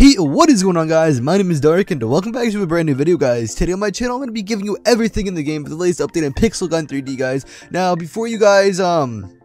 Hey, what is going on guys? My name is Dark and welcome back to a brand new video guys. Today on my channel I'm going to be giving you everything in the game for the latest update in Pixel Gun 3D guys. Now before you guys um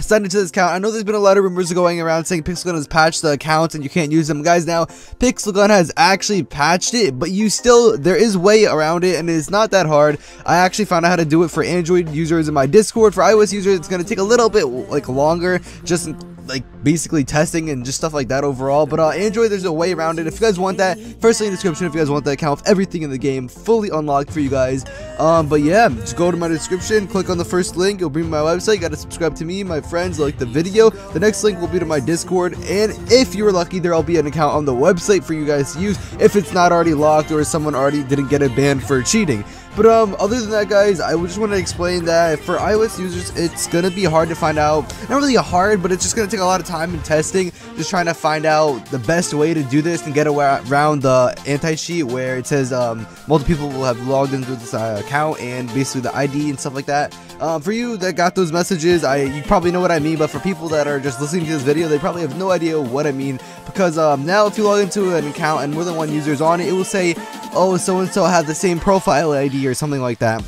signed into this account. I know there's been a lot of rumors going around saying Pixelgun has patched the accounts and you can't use them. Guys, now Pixelgun has actually patched it, but you still, there is way around it and it's not that hard. I actually found out how to do it for Android users in my Discord. For iOS users, it's going to take a little bit like longer, just like basically testing and just stuff like that overall. But uh, Android, there's a way around it. If you guys want that, firstly in the description if you guys want that account with everything in the game fully unlocked for you guys. Um, but yeah, just go to my description, click on the first link, it'll bring my website. You gotta subscribe to me, my friends, like the video. The next link will be to my Discord, and if you're lucky, there'll be an account on the website for you guys to use if it's not already locked or someone already didn't get it banned for cheating. But um, other than that, guys, I just want to explain that for iOS users, it's gonna be hard to find out. Not really hard, but it's just gonna take a lot of time and testing, just trying to find out the best way to do this and get around the anti-cheat where it says um, multiple people will have logged into this uh, account and basically the ID and stuff like that. Um, for you that got those messages, I you probably know what I mean, but for people that are just listening to this video, they probably have no idea what I mean because um, now if you log into an account and more than one user is on it, it will say, oh, so and so have the same profile ID or something like that.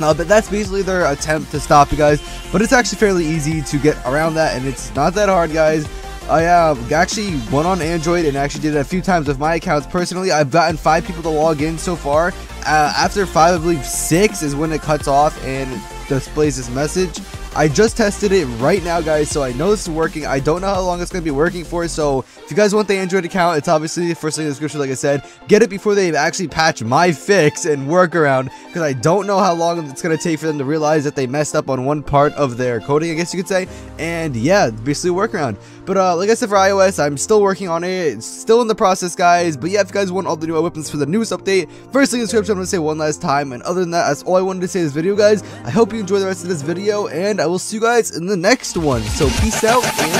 No, but that's basically their attempt to stop you guys. But it's actually fairly easy to get around that, and it's not that hard, guys. I uh, actually went on Android and actually did it a few times with my accounts personally. I've gotten five people to log in so far. Uh, after five, I believe six is when it cuts off and displays this message. I just tested it right now, guys, so I know this is working. I don't know how long it's going to be working for, so if you guys want the Android account, it's obviously the first link in the description, like I said. Get it before they actually patch my fix and workaround, because I don't know how long it's going to take for them to realize that they messed up on one part of their coding, I guess you could say. And yeah, basically workaround. But uh, like I said for iOS, I'm still working on it. It's still in the process, guys. But yeah, if you guys want all the new weapons for the newest update, first link in the description, I'm going to say one last time. And other than that, that's all I wanted to say this video, guys. I hope you enjoy the rest of this video, and I will see you guys in the next one. So peace out, and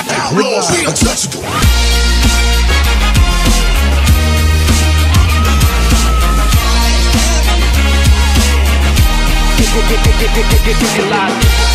goodbye.